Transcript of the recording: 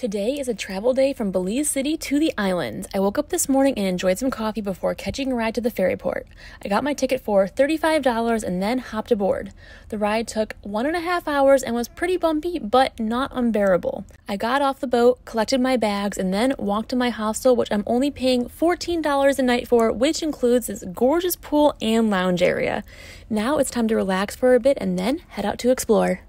Today is a travel day from Belize City to the islands. I woke up this morning and enjoyed some coffee before catching a ride to the ferry port. I got my ticket for $35 and then hopped aboard. The ride took one and a half hours and was pretty bumpy, but not unbearable. I got off the boat, collected my bags, and then walked to my hostel, which I'm only paying $14 a night for, which includes this gorgeous pool and lounge area. Now it's time to relax for a bit and then head out to explore.